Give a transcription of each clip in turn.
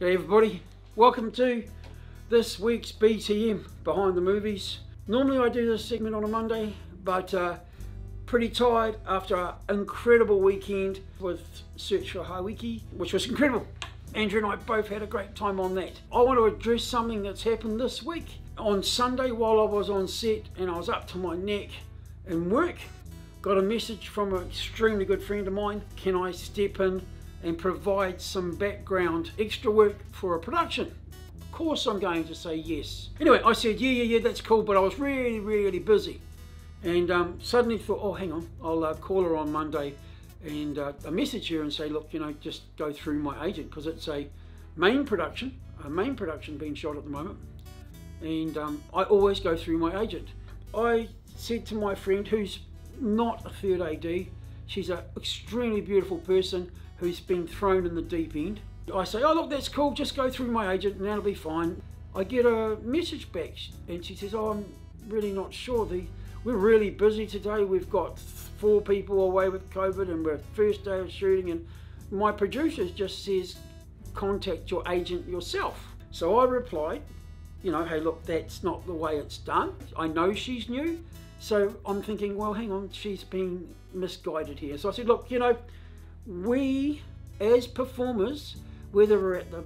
Hey everybody, welcome to this week's BTM Behind the Movies. Normally I do this segment on a Monday, but uh, pretty tired after an incredible weekend with Search for Hawaiki, which was incredible. Andrew and I both had a great time on that. I want to address something that's happened this week. On Sunday while I was on set and I was up to my neck in work, got a message from an extremely good friend of mine. Can I step in and provide some background extra work for a production. Of course I'm going to say yes. Anyway, I said, yeah, yeah, yeah, that's cool, but I was really, really busy. And um, suddenly thought, oh, hang on, I'll uh, call her on Monday and uh, a message her and say, look, you know, just go through my agent because it's a main production, a main production being shot at the moment. And um, I always go through my agent. I said to my friend, who's not a third AD, she's an extremely beautiful person, who's been thrown in the deep end. I say, oh look, that's cool, just go through my agent and that'll be fine. I get a message back and she says, oh, I'm really not sure. The, we're really busy today. We've got four people away with COVID and we're first day of shooting and my producer just says, contact your agent yourself. So I replied, you know, hey, look, that's not the way it's done. I know she's new. So I'm thinking, well, hang on, she's been misguided here. So I said, look, you know, we as performers, whether we're at the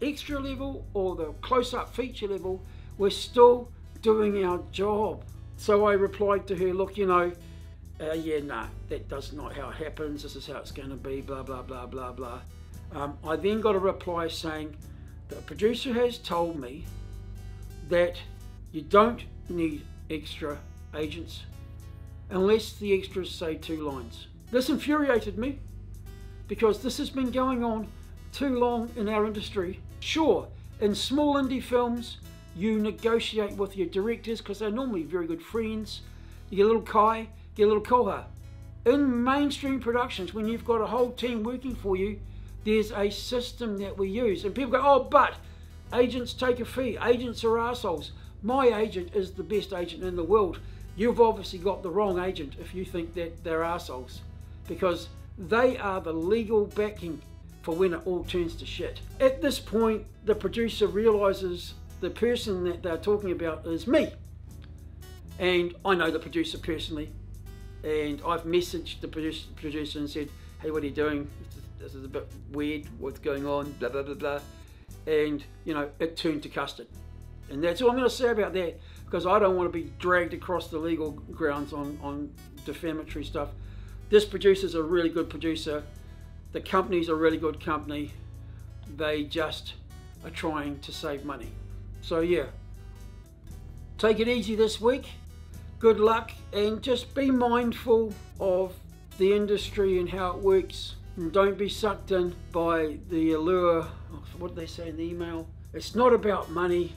extra level or the close up feature level, we're still doing our job. So I replied to her, look, you know, uh, yeah, nah, that does not how it happens. This is how it's going to be, blah, blah, blah, blah, blah. Um, I then got a reply saying, the producer has told me that you don't need extra agents unless the extras say two lines. This infuriated me because this has been going on too long in our industry. Sure, in small indie films, you negotiate with your directors because they're normally very good friends. You get a little kai, get a little koha. In mainstream productions, when you've got a whole team working for you, there's a system that we use. And people go, oh, but agents take a fee. Agents are assholes. My agent is the best agent in the world. You've obviously got the wrong agent if you think that they're assholes. Because they are the legal backing for when it all turns to shit. At this point, the producer realizes the person that they're talking about is me. And I know the producer personally. And I've messaged the producer and said, hey, what are you doing? This is a bit weird, what's going on, blah, blah, blah, blah. And, you know, it turned to custard. And that's all I'm going to say about that because I don't want to be dragged across the legal grounds on, on defamatory stuff. This producer's a really good producer. The company's a really good company. They just are trying to save money. So yeah, take it easy this week. Good luck and just be mindful of the industry and how it works. And don't be sucked in by the allure. What did they say in the email? It's not about money.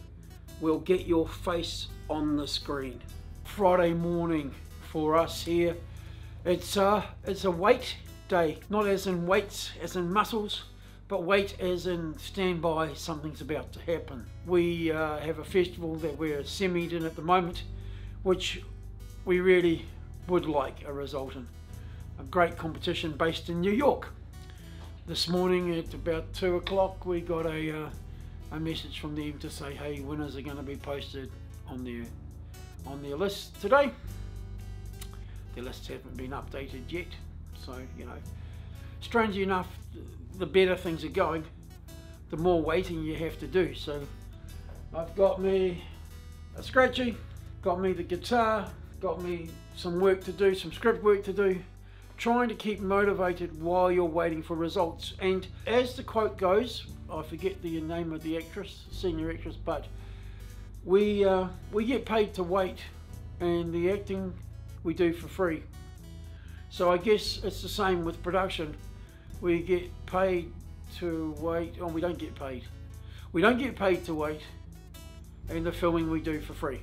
We'll get your face on the screen. Friday morning for us here it's a, uh, it's a weight day, not as in weights, as in muscles, but weight as in stand by, something's about to happen. We uh, have a festival that we're semi in at the moment, which we really would like a result in. A great competition based in New York. This morning at about two o'clock, we got a, uh, a message from them to say, hey, winners are going to be posted on their on their list today the lists haven't been updated yet. So, you know, strangely enough, the better things are going, the more waiting you have to do. So I've got me a scratchy, got me the guitar, got me some work to do, some script work to do, trying to keep motivated while you're waiting for results. And as the quote goes, I forget the name of the actress, senior actress, but we uh, we get paid to wait, and the acting we do for free. So I guess it's the same with production. We get paid to wait, and oh, we don't get paid. We don't get paid to wait, and the filming we do for free.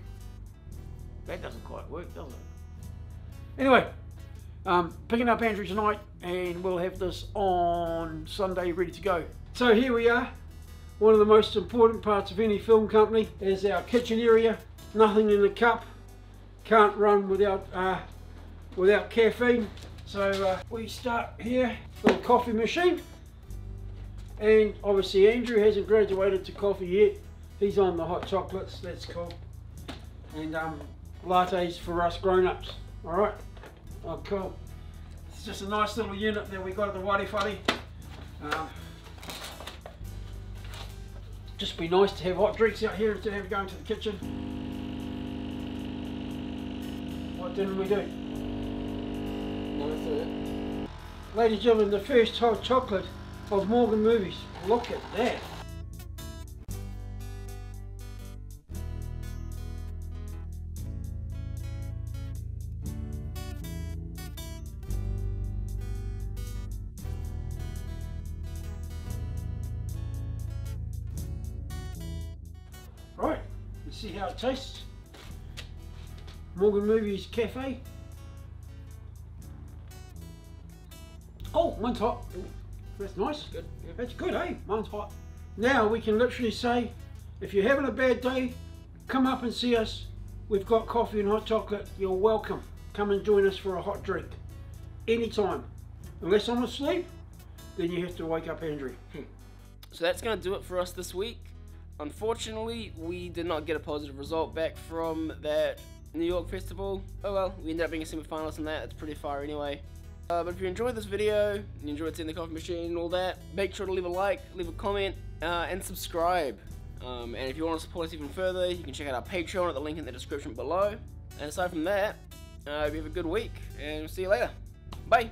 That doesn't quite work, does it? Anyway, um, picking up Andrew tonight, and we'll have this on Sunday ready to go. So here we are. One of the most important parts of any film company is our kitchen area. Nothing in the cup, can't run without uh, without caffeine. So uh, we start here with a coffee machine And obviously Andrew hasn't graduated to coffee yet. He's on the hot chocolates, that's cool. And um, lattes for us grown-ups, alright? Oh cool. It's just a nice little unit that we got at the Wadi Fuddy. Um, just be nice to have hot drinks out here instead of going to the kitchen. What didn't we do? Third. Ladies and gentlemen, the first hot chocolate of Morgan Movies. Look at that. See how it tastes. Morgan Movies Cafe. Oh, mine's hot. That's nice. Good. Yeah. That's good, eh? Mine's hot. Now we can literally say, if you're having a bad day, come up and see us. We've got coffee and hot chocolate. You're welcome. Come and join us for a hot drink. Anytime. Unless I'm asleep, then you have to wake up Andrew. So that's going to do it for us this week. Unfortunately, we did not get a positive result back from that New York festival. Oh well, we ended up being a semi-finalist in that. It's pretty far anyway. Uh, but if you enjoyed this video, you enjoyed seeing the coffee machine and all that, make sure to leave a like, leave a comment, uh, and subscribe. Um, and if you want to support us even further, you can check out our Patreon at the link in the description below. And aside from that, uh, we have a good week, and we'll see you later. Bye!